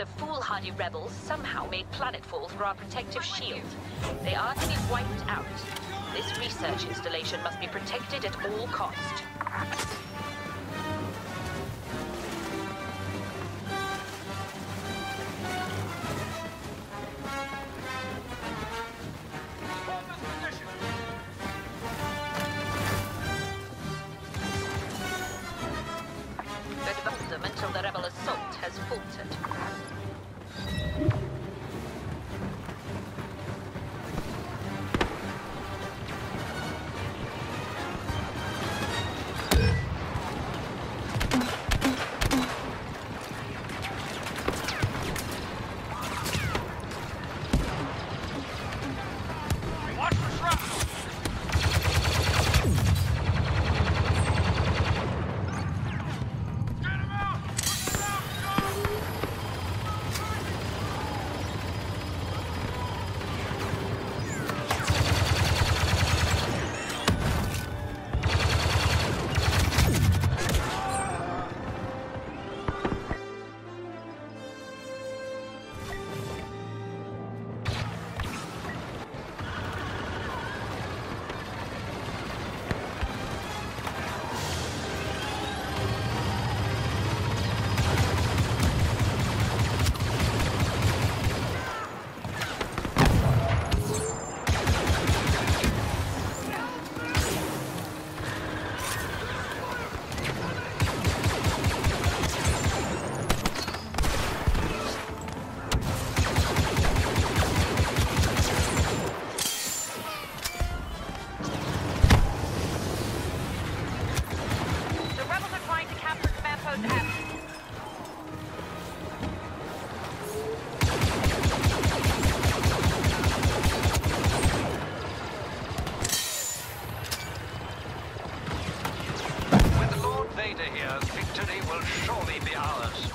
of foolhardy rebels somehow made planetfall through our protective shield. They are to be wiped out. This research installation must be protected at all cost. Victory will surely be ours.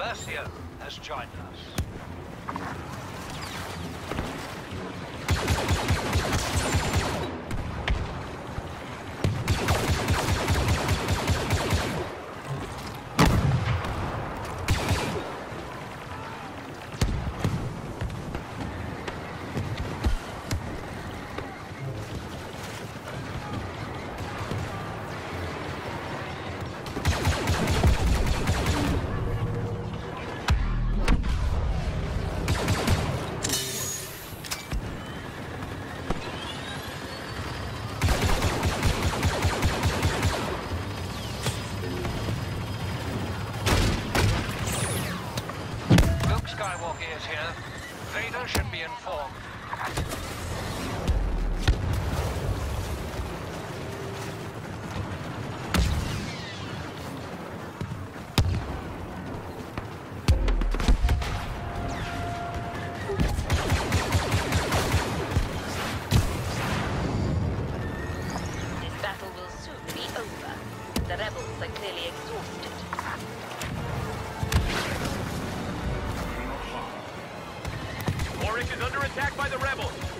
Iden Versio has joined us. be informed. This battle will soon be over. The rebels are clearly exhausted. is under attack by the rebels.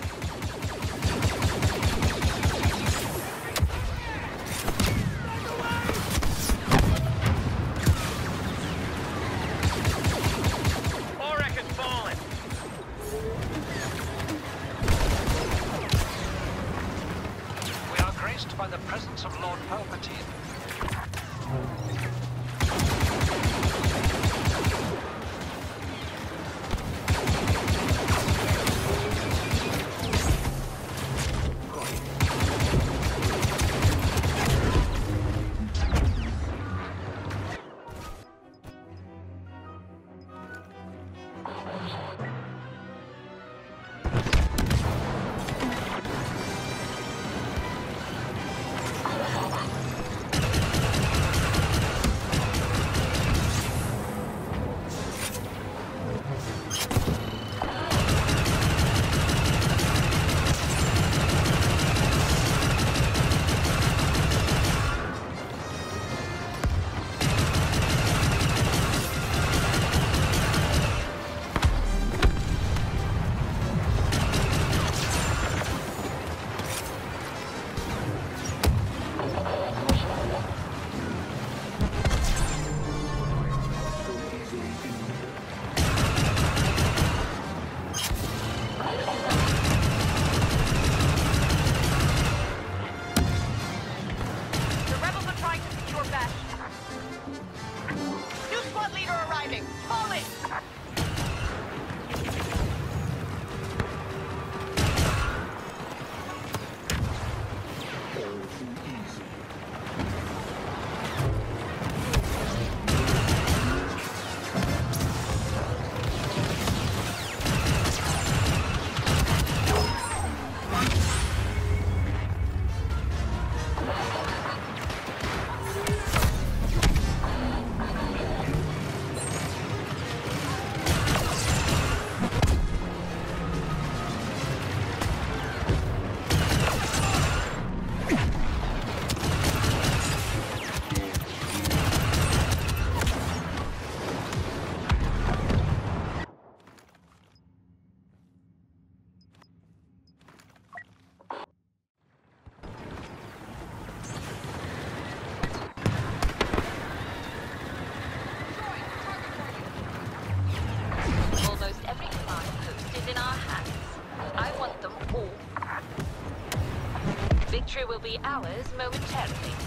hours momentarily.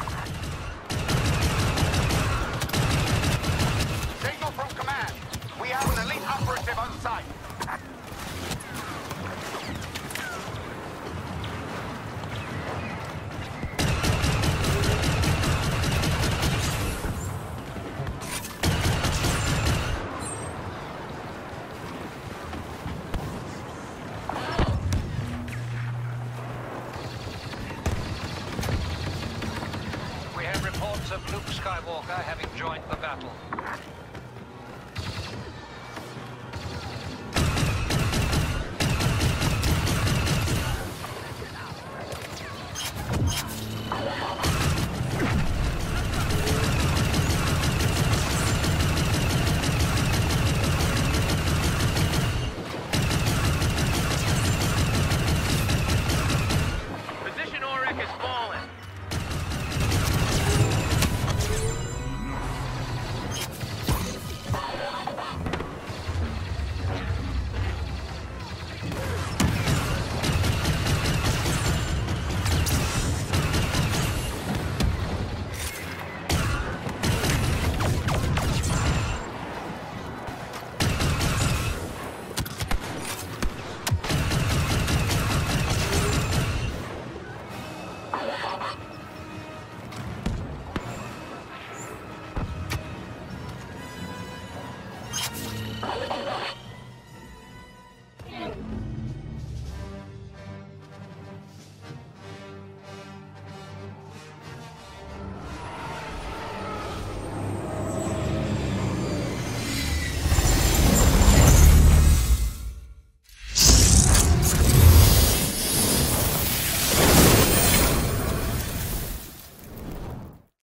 Walker having joined the battle.